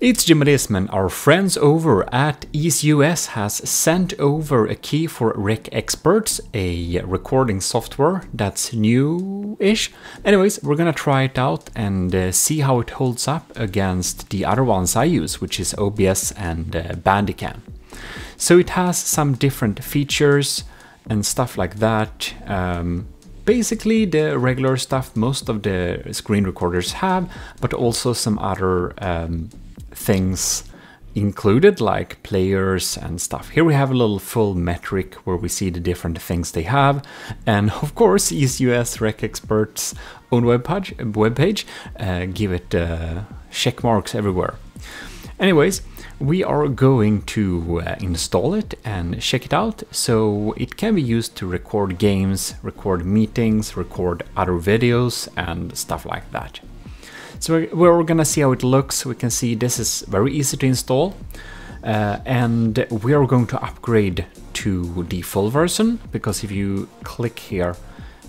It's Jim and our friends over at EaseUS has sent over a key for RecExperts, a recording software that's new-ish. Anyways, we're gonna try it out and uh, see how it holds up against the other ones I use, which is OBS and uh, Bandicam. So it has some different features and stuff like that. Um, basically the regular stuff most of the screen recorders have, but also some other um, things included like players and stuff. Here we have a little full metric where we see the different things they have. And of course, EaseUS RecExperts own webpage, webpage uh, give it uh, check marks everywhere. Anyways, we are going to uh, install it and check it out. So it can be used to record games, record meetings, record other videos and stuff like that. So we're, we're gonna see how it looks. We can see this is very easy to install. Uh, and we are going to upgrade to the full version because if you click here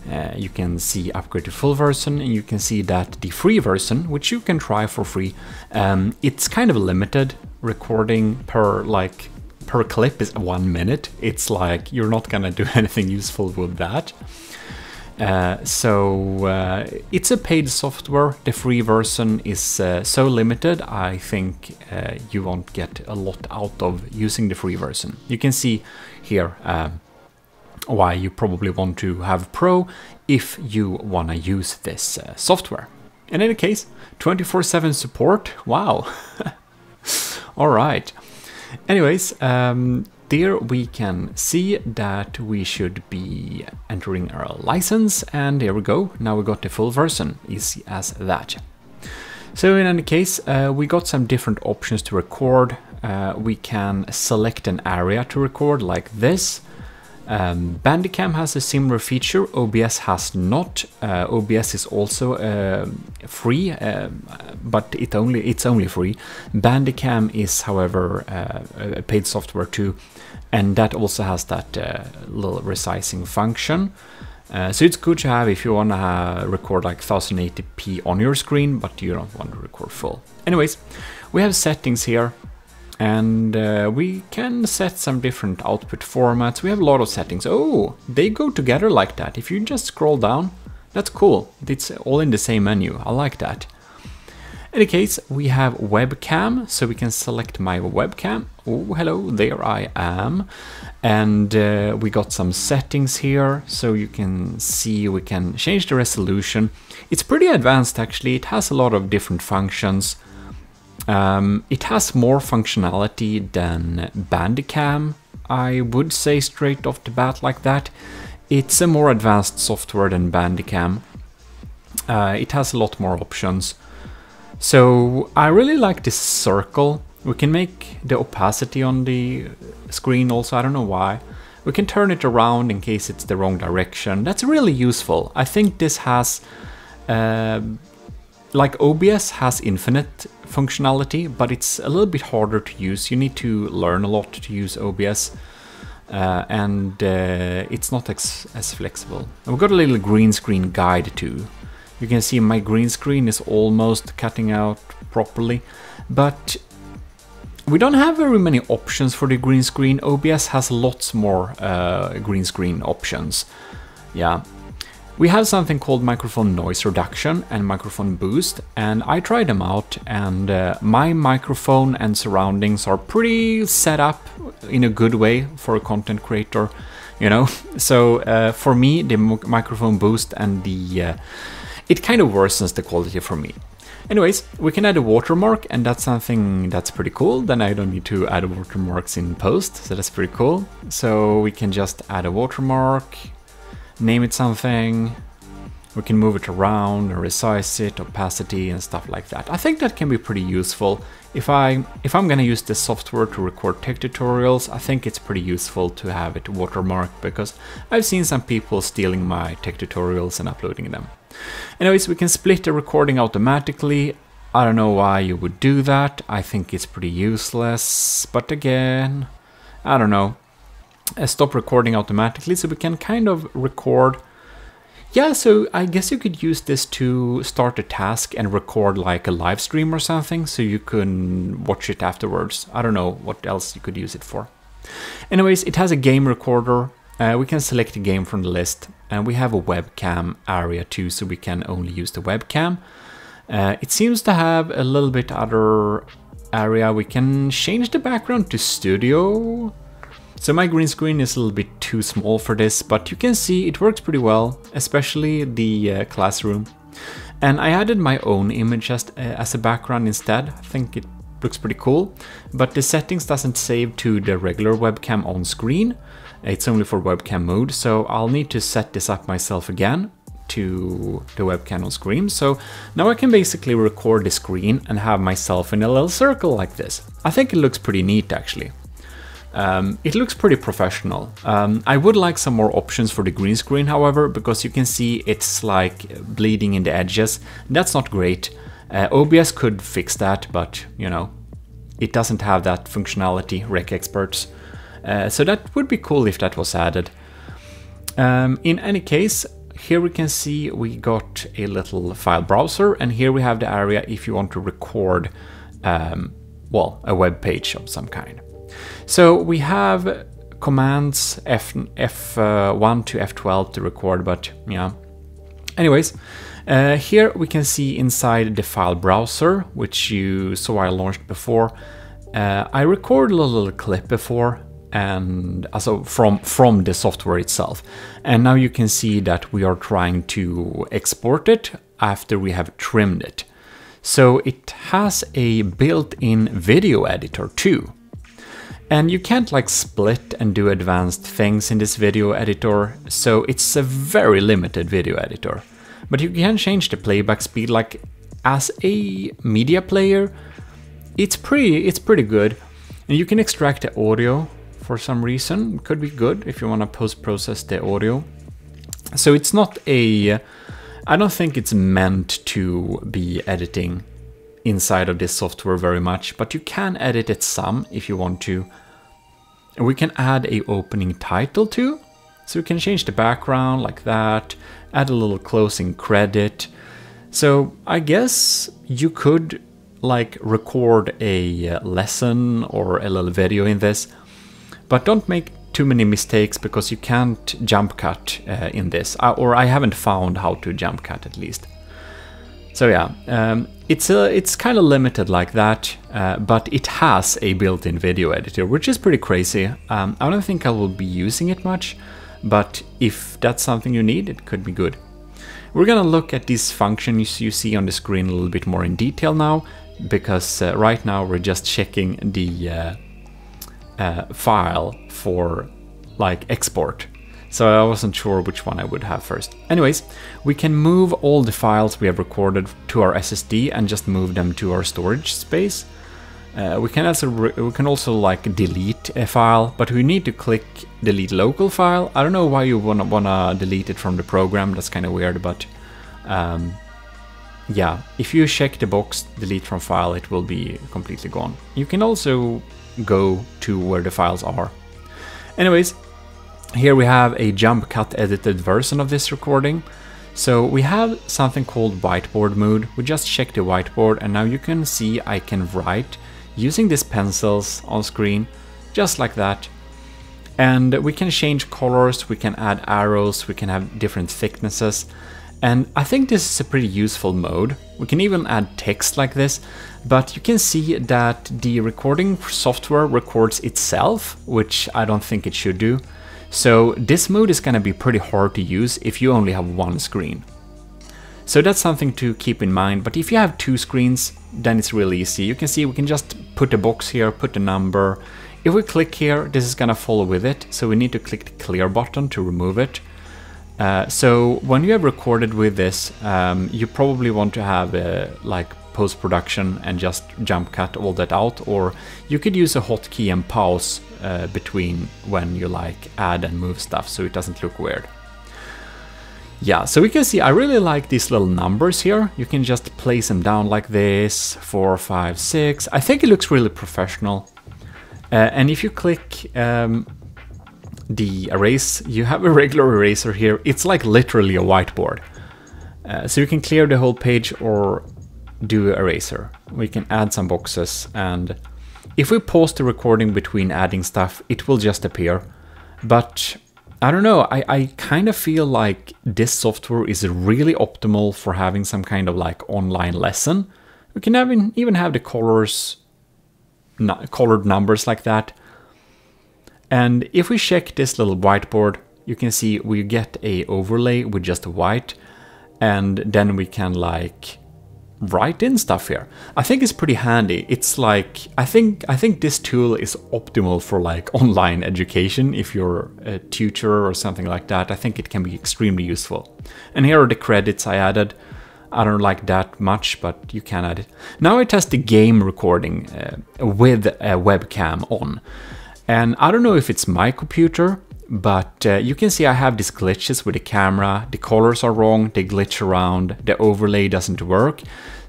uh, you can see upgrade to full version and you can see that the free version which you can try for free um, it's kind of limited recording per like per clip is one minute it's like you're not gonna do anything useful with that uh, so uh, it's a paid software. The free version is uh, so limited, I think uh, you won't get a lot out of using the free version. You can see here um, why you probably want to have Pro if you want to use this uh, software. In any case, 24-7 support, wow. All right. Anyways, um, there we can see that we should be entering our license and there we go. Now we got the full version, easy as that. So in any case, uh, we got some different options to record. Uh, we can select an area to record like this. Um, Bandicam has a similar feature, OBS has not. Uh, OBS is also uh, free, uh, but it only it's only free. Bandicam is, however, uh, a paid software too, and that also has that uh, little resizing function. Uh, so it's good to have if you want to record like 1080p on your screen, but you don't want to record full. Anyways, we have settings here and uh, we can set some different output formats. We have a lot of settings. Oh, they go together like that. If you just scroll down, that's cool. It's all in the same menu. I like that. Any case, we have webcam, so we can select my webcam. Oh, hello, there I am. And uh, we got some settings here, so you can see we can change the resolution. It's pretty advanced actually, it has a lot of different functions. Um, it has more functionality than Bandicam, I would say straight off the bat like that. It's a more advanced software than Bandicam. Uh, it has a lot more options. So I really like this circle. We can make the opacity on the screen also, I don't know why. We can turn it around in case it's the wrong direction. That's really useful. I think this has uh, like OBS has infinite functionality, but it's a little bit harder to use. You need to learn a lot to use OBS, uh, and uh, it's not as, as flexible. And we've got a little green screen guide too. You can see my green screen is almost cutting out properly, but we don't have very many options for the green screen. OBS has lots more uh, green screen options. Yeah, we have something called microphone noise reduction and microphone boost, and I tried them out, and uh, my microphone and surroundings are pretty set up in a good way for a content creator, you know. So uh, for me, the microphone boost and the uh, it kind of worsens the quality for me. Anyways, we can add a watermark, and that's something that's pretty cool. Then I don't need to add watermarks in post, so that's pretty cool. So we can just add a watermark, name it something. We can move it around or resize it, opacity and stuff like that. I think that can be pretty useful. If, I, if I'm gonna use this software to record tech tutorials, I think it's pretty useful to have it watermarked because I've seen some people stealing my tech tutorials and uploading them. Anyways, we can split the recording automatically. I don't know why you would do that. I think it's pretty useless. But again, I don't know. Uh, stop recording automatically so we can kind of record yeah, so I guess you could use this to start a task and record like a live stream or something so you can watch it afterwards. I don't know what else you could use it for. Anyways, it has a game recorder. Uh, we can select a game from the list and we have a webcam area too so we can only use the webcam. Uh, it seems to have a little bit other area. We can change the background to studio so my green screen is a little bit too small for this, but you can see it works pretty well, especially the uh, classroom. And I added my own image as, uh, as a background instead. I think it looks pretty cool, but the settings doesn't save to the regular webcam on screen. It's only for webcam mode, so I'll need to set this up myself again to the webcam on screen. So now I can basically record the screen and have myself in a little circle like this. I think it looks pretty neat actually. Um, it looks pretty professional. Um, I would like some more options for the green screen, however, because you can see it's like bleeding in the edges. That's not great. Uh, OBS could fix that, but you know, it doesn't have that functionality, RecExperts. Uh, so that would be cool if that was added. Um, in any case, here we can see we got a little file browser, and here we have the area if you want to record, um, well, a web page of some kind. So we have commands F, F1 to F12 to record, but yeah. Anyways, uh, here we can see inside the file browser, which you saw I launched before. Uh, I recorded a little clip before and also from from the software itself and now you can see that we are trying to export it after we have trimmed it so it has a built-in video editor too and you can't like split and do advanced things in this video editor, so it's a very limited video editor. But you can change the playback speed like as a media player, it's pretty it's pretty good. And you can extract the audio for some reason. Could be good if you want to post-process the audio. So it's not a I don't think it's meant to be editing inside of this software very much, but you can edit it some if you want to. We can add a opening title too. So we can change the background like that, add a little closing credit. So I guess you could like record a lesson or a little video in this, but don't make too many mistakes because you can't jump cut uh, in this, uh, or I haven't found how to jump cut at least. So yeah, um, it's uh, it's kind of limited like that, uh, but it has a built-in video editor, which is pretty crazy. Um, I don't think I will be using it much, but if that's something you need, it could be good. We're gonna look at these functions you see on the screen a little bit more in detail now, because uh, right now we're just checking the uh, uh, file for like export so I wasn't sure which one I would have first. Anyways, we can move all the files we have recorded to our SSD and just move them to our storage space. Uh, we can also we can also like delete a file, but we need to click delete local file. I don't know why you wanna wanna delete it from the program. That's kind of weird, but um, yeah, if you check the box delete from file, it will be completely gone. You can also go to where the files are. Anyways, here we have a jump cut edited version of this recording. So we have something called whiteboard mode. We just check the whiteboard and now you can see I can write using these pencils on screen, just like that. And we can change colors, we can add arrows, we can have different thicknesses. And I think this is a pretty useful mode. We can even add text like this, but you can see that the recording software records itself, which I don't think it should do. So this mode is gonna be pretty hard to use if you only have one screen. So that's something to keep in mind, but if you have two screens, then it's really easy. You can see we can just put a box here, put a number. If we click here, this is gonna follow with it, so we need to click the clear button to remove it. Uh, so when you have recorded with this, um, you probably want to have a, like post-production and just jump cut all that out or you could use a hotkey and pause uh, between when you like add and move stuff so it doesn't look weird. Yeah, so we can see I really like these little numbers here. You can just place them down like this, four, five, six. I think it looks really professional. Uh, and if you click um, the erase, you have a regular eraser here. It's like literally a whiteboard. Uh, so you can clear the whole page or do eraser. We can add some boxes and if we pause the recording between adding stuff, it will just appear. But I don't know, I, I kind of feel like this software is really optimal for having some kind of like online lesson. We can even, even have the colors, colored numbers like that. And if we check this little whiteboard, you can see we get a overlay with just white and then we can like write in stuff here. I think it's pretty handy. It's like I think I think this tool is optimal for like online education if you're a tutor or something like that. I think it can be extremely useful. And here are the credits I added. I don't like that much, but you can add it. Now I test the game recording uh, with a webcam on. And I don't know if it's my computer, but uh, you can see I have these glitches with the camera. The colors are wrong, they glitch around, the overlay doesn't work.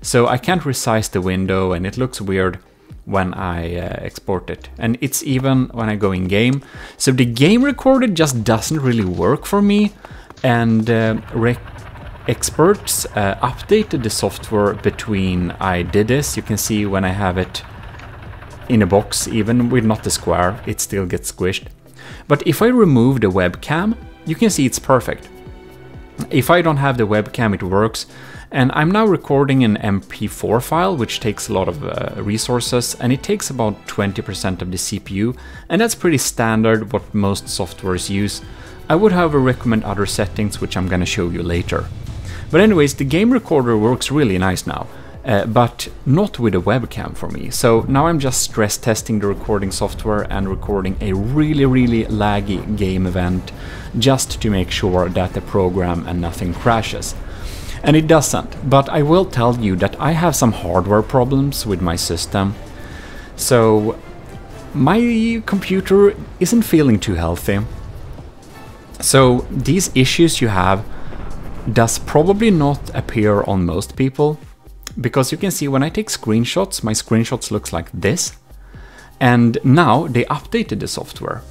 So I can't resize the window and it looks weird when I uh, export it. And it's even when I go in game. So the game recorder just doesn't really work for me. And uh, experts uh, updated the software between I did this. You can see when I have it in a box, even with not the square, it still gets squished. But if I remove the webcam, you can see it's perfect. If I don't have the webcam, it works. And I'm now recording an MP4 file, which takes a lot of uh, resources, and it takes about 20% of the CPU, and that's pretty standard what most softwares use. I would however recommend other settings, which I'm gonna show you later. But anyways, the game recorder works really nice now uh, but not with a webcam for me. So now I'm just stress testing the recording software and recording a really, really laggy game event just to make sure that the program and nothing crashes. And it doesn't, but I will tell you that I have some hardware problems with my system. So my computer isn't feeling too healthy. So these issues you have does probably not appear on most people, because you can see when I take screenshots, my screenshots looks like this. And now they updated the software.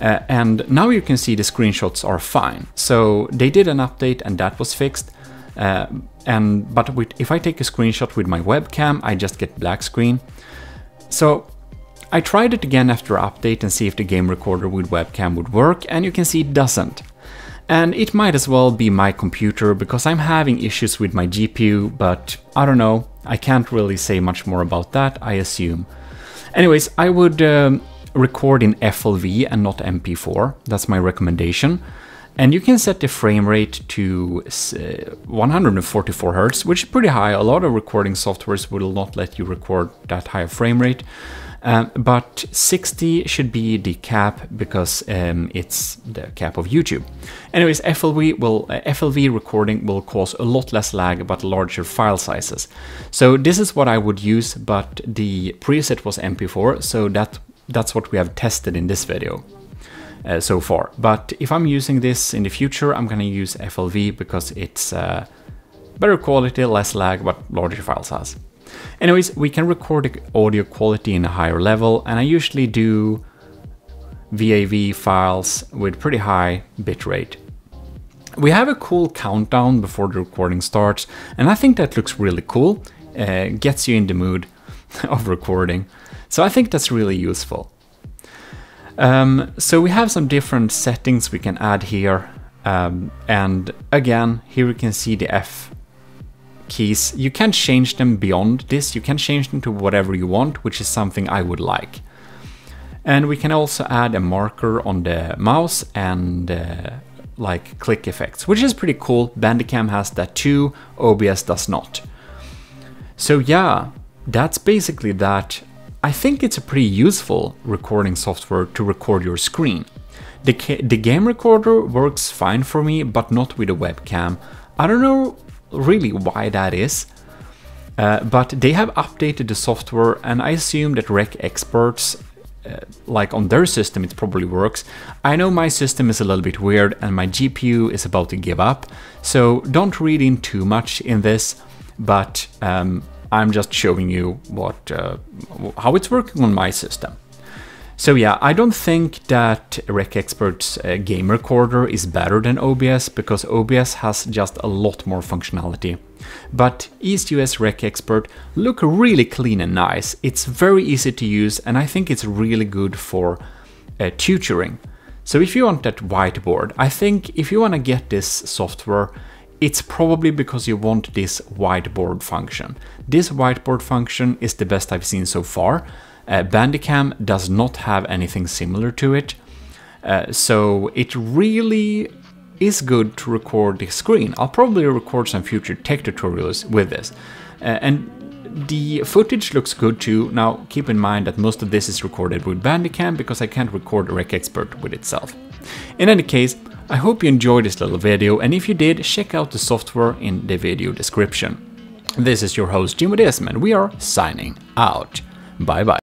Uh, and now you can see the screenshots are fine. So they did an update and that was fixed. Uh, and but with, if I take a screenshot with my webcam, I just get black screen. So I tried it again after update and see if the game recorder with webcam would work, and you can see it doesn't. And it might as well be my computer because I'm having issues with my GPU, but I don't know, I can't really say much more about that, I assume. Anyways, I would um, record in FLV and not MP4, that's my recommendation. And you can set the frame rate to uh, 144 Hz, which is pretty high. A lot of recording softwares will not let you record that high frame rate. Um, but 60 should be the cap because um, it's the cap of YouTube. Anyways, FLV will uh, FLV recording will cause a lot less lag but larger file sizes. So this is what I would use, but the preset was MP4, so that that's what we have tested in this video. Uh, so far. But if I'm using this in the future, I'm gonna use FLV because it's uh, better quality, less lag, but larger file size. Anyways, we can record the audio quality in a higher level, and I usually do VAV files with pretty high bitrate. We have a cool countdown before the recording starts, and I think that looks really cool. Uh, gets you in the mood of recording. So I think that's really useful. Um, so we have some different settings we can add here. Um, and again, here we can see the F keys. You can change them beyond this. You can change them to whatever you want, which is something I would like. And we can also add a marker on the mouse and uh, like click effects, which is pretty cool. Bandicam has that too, OBS does not. So yeah, that's basically that. I think it's a pretty useful recording software to record your screen. The, the game recorder works fine for me, but not with a webcam. I don't know really why that is. Uh, but they have updated the software and I assume that RecExperts uh, like on their system it probably works. I know my system is a little bit weird and my GPU is about to give up, so don't read in too much in this, but um, I'm just showing you what uh, how it's working on my system. So yeah, I don't think that RecExpert's uh, game recorder is better than OBS because OBS has just a lot more functionality. But EaseUS RecExpert look really clean and nice. It's very easy to use and I think it's really good for uh, tutoring. So if you want that whiteboard, I think if you want to get this software, it's probably because you want this whiteboard function. This whiteboard function is the best I've seen so far. Uh, Bandicam does not have anything similar to it. Uh, so it really is good to record the screen. I'll probably record some future tech tutorials with this. Uh, and the footage looks good too. Now keep in mind that most of this is recorded with Bandicam because I can't record RecExpert with itself. In any case, I hope you enjoyed this little video and if you did, check out the software in the video description. This is your host Jimmy Desman, we are signing out. Bye bye.